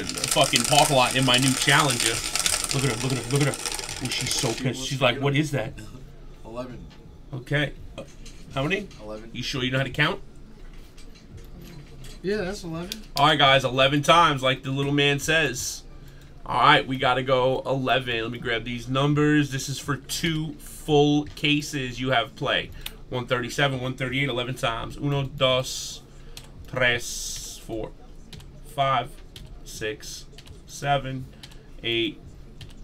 fucking parking lot in my new Challenger. Look at her, look at her, look at her. Oh, she's so pissed. She's like, what is that? 11. Okay. Uh, how many? 11. You sure you know how to count? Yeah, that's 11. All right, guys, 11 times, like the little man says. All right, we got to go 11. Let me grab these numbers. This is for two full cases you have play. 137, 138, 11 times. Uno, dos, tres, four, five, six, seven, eight,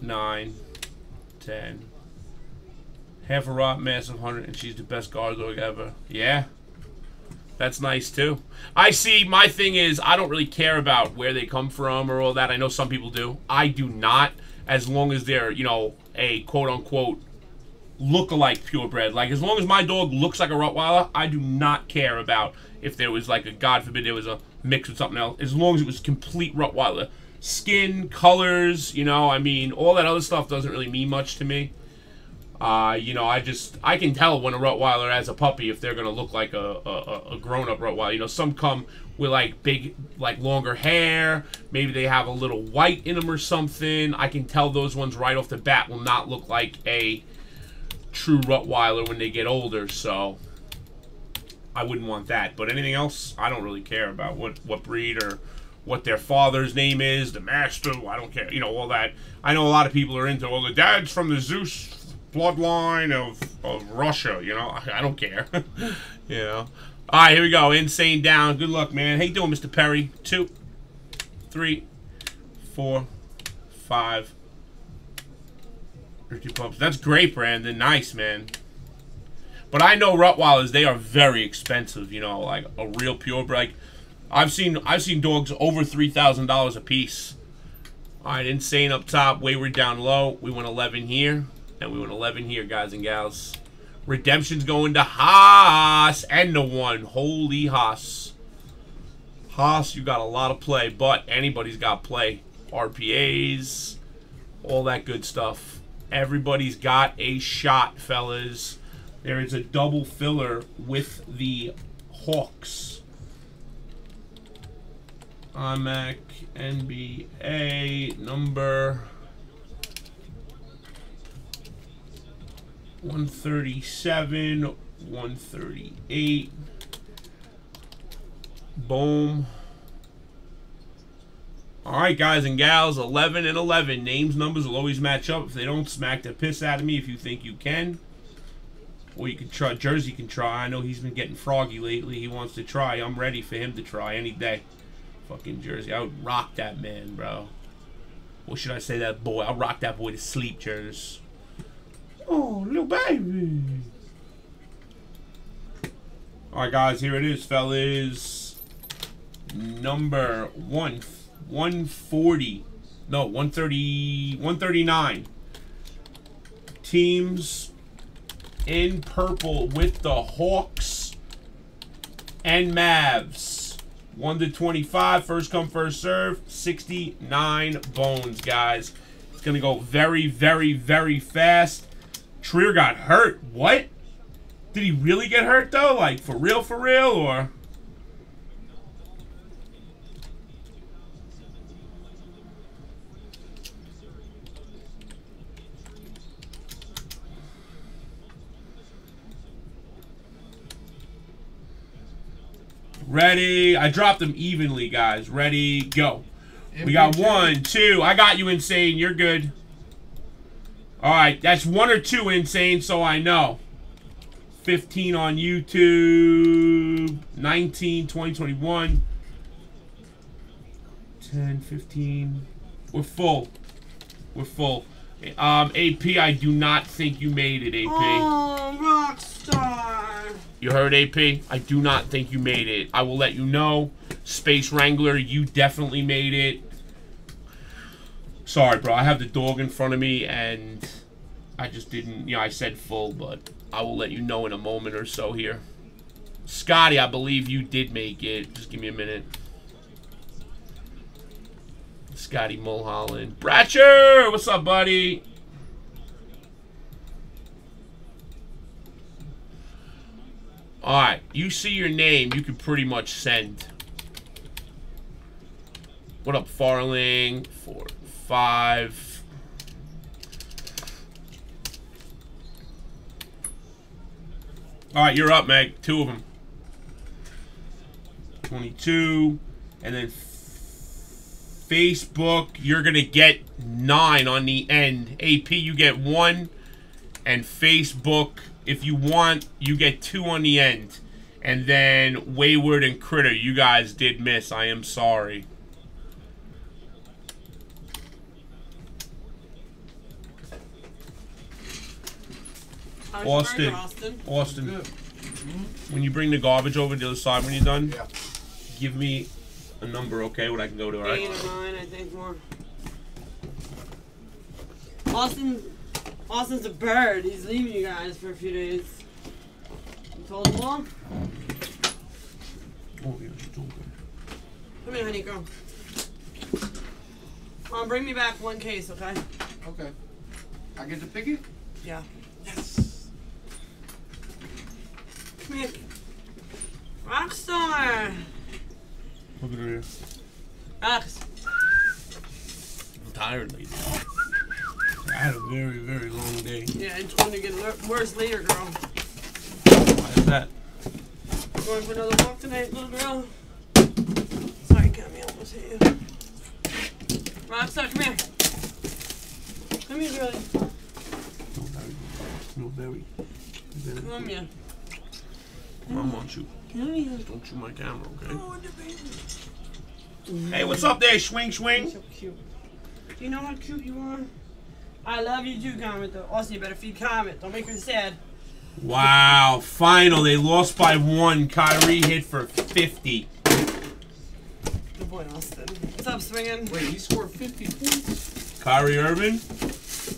nine, ten. Half a rot, massive hundred, and she's the best guard dog ever. Yeah. That's nice too. I see. My thing is, I don't really care about where they come from or all that. I know some people do. I do not, as long as they're, you know, a quote unquote look-alike purebred. Like, as long as my dog looks like a Rottweiler, I do not care about if there was, like, a, God forbid, there was a mix with something else. As long as it was complete Rottweiler. Skin, colors, you know, I mean, all that other stuff doesn't really mean much to me. Uh, you know, I just I can tell when a Rottweiler as a puppy if they're gonna look like a, a, a grown-up Rottweiler. You know, some come with like big, like longer hair. Maybe they have a little white in them or something. I can tell those ones right off the bat will not look like a true Rottweiler when they get older. So I wouldn't want that. But anything else, I don't really care about what what breed or what their father's name is, the master. I don't care. You know all that. I know a lot of people are into. Well, the dad's from the Zeus bloodline of, of Russia, you know? I, I don't care. you know? All right, here we go. Insane down. Good luck, man. How you doing, Mr. Perry? Two, three, four, five. Two pups. That's great, Brandon. Nice, man. But I know Rottweilers, they are very expensive, you know, like a real purebred. I've seen I've seen dogs over three thousand dollars a piece. All right, insane up top, wayward down low. We went 11 here. And we went 11 here, guys and gals. Redemption's going to Haas. And the one. Holy Haas. Haas, you got a lot of play. But anybody's got play. RPAs. All that good stuff. Everybody's got a shot, fellas. There is a double filler with the Hawks. IMAC NBA number 137, 138. Boom. All right, guys and gals, 11 and 11. Names, numbers will always match up. If they don't, smack the piss out of me if you think you can. Or you can try, Jersey can try. I know he's been getting froggy lately. He wants to try. I'm ready for him to try any day. Fucking Jersey. I would rock that man, bro. What should I say that boy? I'll rock that boy to sleep, Jersey. Oh, little baby. All right, guys, here it is, fellas. Number one, 140. No, 130, 139. Teams in purple with the Hawks and Mavs. 1 to 25, first come, first serve. 69 bones, guys. It's going to go very, very, very fast. Trier got hurt. What? Did he really get hurt, though? Like, for real, for real, or... Ready. I dropped them evenly, guys. Ready, go. We got one, two. I got you, Insane. You're good. All right, that's one or two insane, so I know. 15 on YouTube, 19, 20, 21, 10, 15. We're full. We're full. Um, AP, I do not think you made it, AP. Oh, Rockstar. You heard, AP? I do not think you made it. I will let you know. Space Wrangler, you definitely made it. Sorry, bro. I have the dog in front of me, and I just didn't, you know, I said full, but I will let you know in a moment or so here. Scotty, I believe you did make it. Just give me a minute. Scotty Mulholland. Bratcher! What's up, buddy? Alright, you see your name, you can pretty much send. What up, Farling? Four, five. All right, you're up, Meg. Two of them. 22. And then Facebook, you're going to get nine on the end. AP, you get one. And Facebook, if you want, you get two on the end. And then Wayward and Critter, you guys did miss. I am sorry. Austin. Austin. Austin, mm-hmm. when you bring the garbage over to the other side when you're done, Yeah. give me a number, okay, what I can go to, Eight alright? or nine, I think more. Austin, Austin's a bird. He's leaving you guys for a few days. You told him all? Oh, yeah, it's all good. Come here, honey, go. Mom, bring me back one case, okay? Okay. I get to pick it? Yeah. Yes. Come here. Rockstar! Look at her here. Rox. I'm tired, lady. I had a very, very long day. Yeah, it's going to get worse later, girl. Why is that? Going for another walk tonight, little girl? Sorry, Cammy, I almost hit you. Rockstar, come here. Come here, girlie. No, very, no, very. very Come here. Mom wants you. Come here. Don't shoot my camera, okay? Oh. Hey, what's up there, swing, swing? So cute. You know how cute you are? I love you too, Comet, though. Also, you better feed Comet. Don't make her sad. Wow, final. They lost by one. Kyrie hit for 50. Good boy, Austin. What's up, swinging? Wait, he scored 50 points? Kyrie Irving?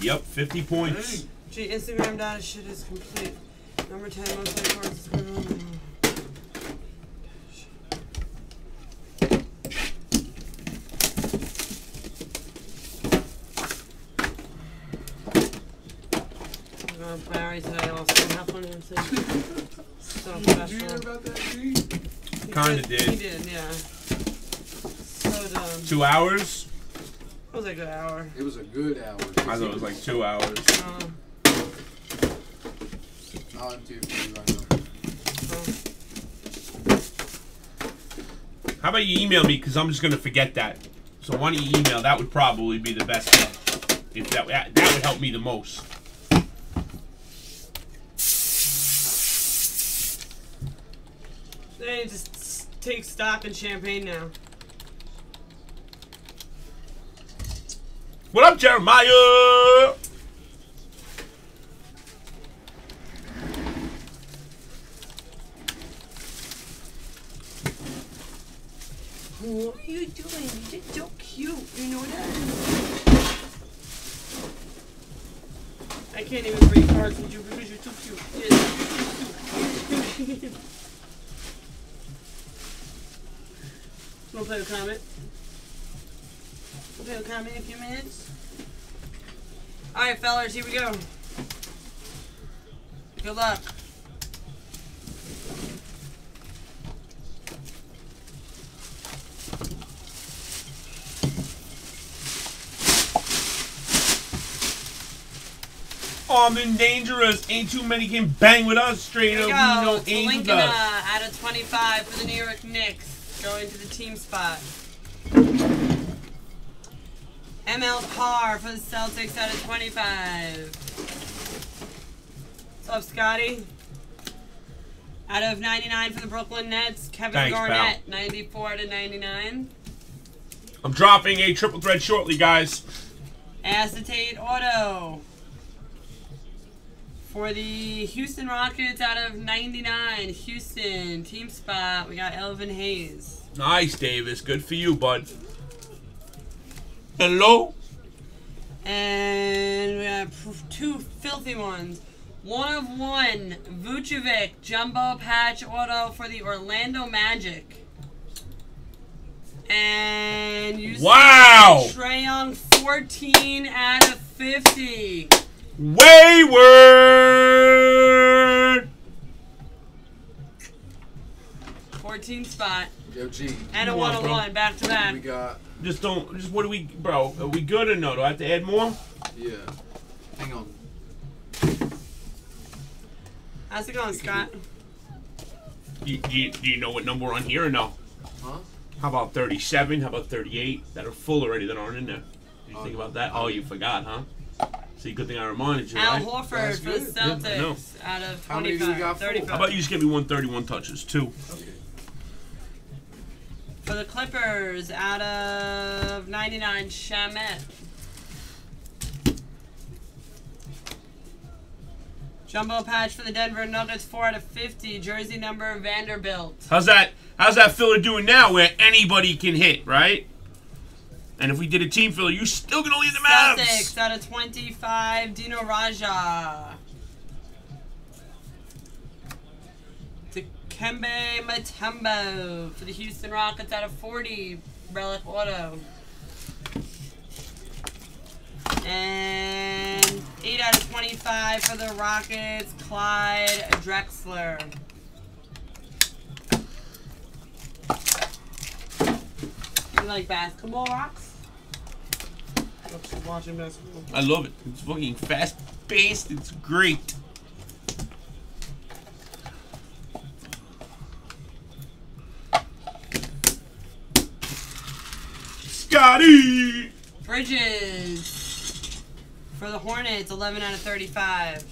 Yep, 50 points. Dang. Gee, Instagram data shit is complete. Number 10 most played cards. Mm. I'm gonna play Ari today also. Have fun and see. So Did you hear about that, G? Kinda He did. did, yeah. So dumb. Two hours? It was a good hour. It was a good hour. I thought it was like two hours. Uh, I'll empty it for you right now. so. How about you email me? Because I'm just going to forget that. So why don't you email? That would probably be the best one. If that, that that would help me the most. They just take stock in champagne now. What up, Jeremiah? What are you doing? You're so cute. You know that? I can't even break cards with you because you're too cute. Yes. Wanna play with Comet? We'll play with Comet in a few minutes. Alright, fellas, here we go. Good luck. Armed and dangerous. Ain't too many can bang with us straight up. we know ain't Lincoln us. uh, out of 25 for the New York Knicks. Going to the team spot. ML Carr for the Celtics out of 25. What's up, Scotty? Out of 99 for the Brooklyn Nets, Kevin Thanks, pal. Garnett, 94 to 99. I'm dropping a triple threat shortly, guys. Acetate Auto. For the Houston Rockets out of 99, Houston team spot, we got Elvin Hayes. Nice, Davis. Good for you, bud. Hello? And we have two filthy ones. One of one, Vucevic jumbo patch auto for the Orlando Magic. And you Wow! Trae Young 14 out of 50. Wayward! 14 spot. Yo, G, And a Come on, one on bro. one back to back. we got Just don't. Just what do we, bro? Are we good or no? Do I have to add more? Yeah. Hang on. How's it going, Scott? Do you, do you, do you know what number we're on here or no? Huh? How about 37? How about 38? That are full already that aren't in there. Did you Oh, think about that? Oh, you forgot, huh? See, good thing I reminded you, Al right? Horford That's for the good. Yeah, I know. Celtics out of How many do we 25. got full? 35. How about you just give me 131 touches? Two. Okay. For the Clippers out of 99, Shamet. Jumbo patch for the Denver Nuggets, 4 out of 50. Jersey number Vanderbilt. How's that? How's that filler doing now, where anybody can hit, right? And if we did a team filler, you're still gonna lead the Mavs. Celtics out of 25, Dino Radja. Dikembe Mutombo for the Houston Rockets out of 40, Relic Auto. And 8 out of 25 for the Rockets, Clyde Drexler. You like basketball, Rocks? Love watching basketball. I love it. It's fucking fast paced. It's great. Scotty. Bridges for the Hornets, 11 out of 35.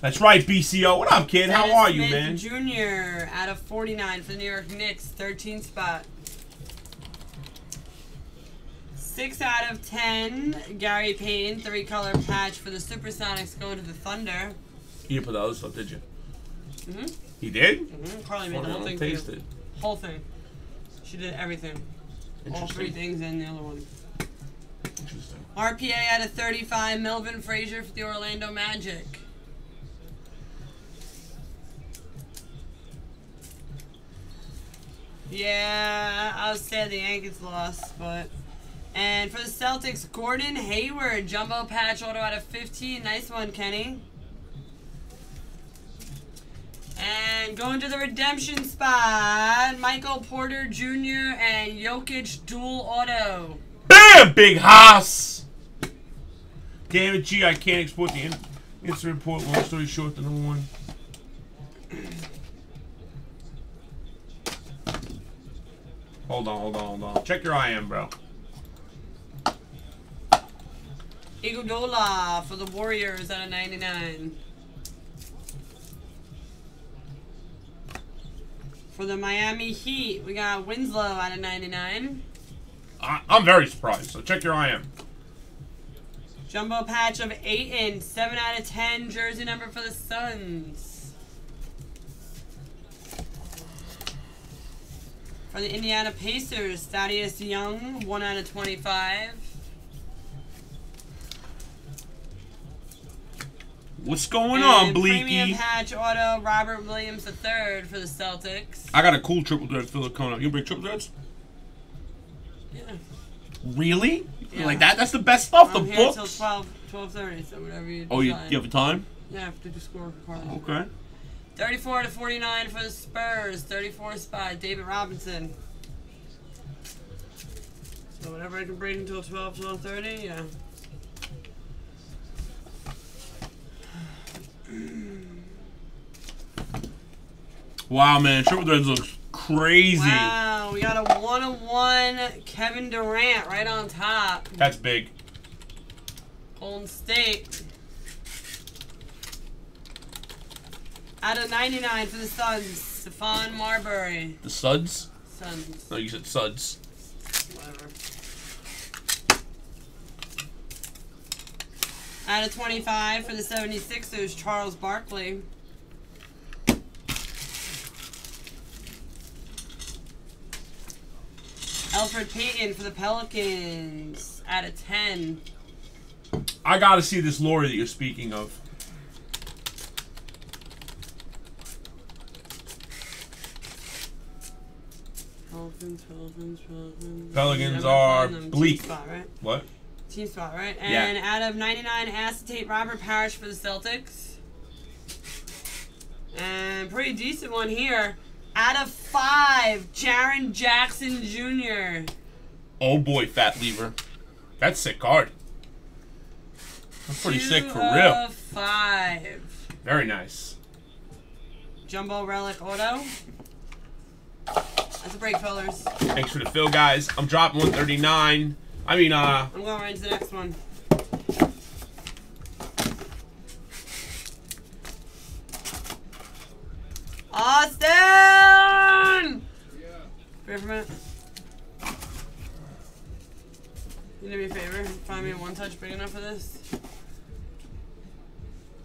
That's right, BCO. What up, kid? How Dennis are you, Smith man? Jr. out of 49 for the New York Knicks, 13 spot. 6 out of 10, Gary Payne, three color patch for the Supersonics going to the Thunder. You didn't put the other stuff, did you? Mm-hmm. He did? mm-hmm. Carly made the whole thing. taste it. Whole thing. She did everything. All three things and the other one. Interesting. RPA out of 35, Melvin Frazier for the Orlando Magic. Yeah, I was sad the Yankees lost, but. And for the Celtics, Gordon Hayward, jumbo patch auto out of 15. Nice one, Kenny. And going to the redemption spot, Michael Porter Jr. and Jokic dual auto. Bam! Big Haas! Damn it, G, I can't export the in- instant report. Long story short, the number one. Hold on, hold on, hold on. Check your IM, bro. Iguodala for the Warriors out of 99. For the Miami Heat, we got Winslow out of 99. I- I'm very surprised, so check your IM. Jumbo patch of Ayton, 7 out of 10, jersey number for the Suns. For the Indiana Pacers, Thaddeus Young, 1 out of 25. What's going on, And Premium Bleaky? patch auto, Robert Williams III for the Celtics. I got a cool triple thread filler coming up. You bring triple threads? Yeah. Really? Yeah. Like that? That's the best stuff. I'm the here books. 12, 12.30, so whatever you Oh, you, decide. you have a time? Yeah, after the score for Carly. Okay. 34 to 49 for the Spurs. 34 spot, David Robinson. So whatever I can bring until 12, 12.30, yeah. Wow, man, triple threads looks crazy. Wow, we got a one-on-one Kevin Durant right on top. That's big. Golden State. Out of 99 for the Suns, Stephon Marbury. The suds? Suns, No, you said suds. whatever. Out of 25 for the 76ers, Charles Barkley. Elfrid Payton for the Pelicans. Out of 10. I gotta see this Lori that you're speaking of. Pelicans, Pelicans, Pelicans. Pelicans are them. Team bleak. Spot, right? What? Team spot, right? Yeah. And out of 99, acetate Robert Parish for the Celtics. And pretty decent one here. Out of five, Jaren Jackson Jr. Oh boy, Fat Lever. That's sick card. That's pretty Two sick for real. Out of real. Five. Very nice. Jumbo Relic Auto. That's a break, fellers. Thanks for the fill, guys. I'm dropping 139. I mean, uh, I'm going right into the next one. Austin! Wait for a minute. You do me a favor, find me a one touch big enough for this.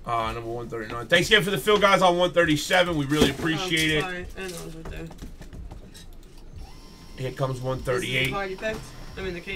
uh, number 139. Thanks again for the fill, guys, on 137. We really Oh, appreciate it. Sorry, I know it right. Here comes This is the 138. card you picked? I mean the case.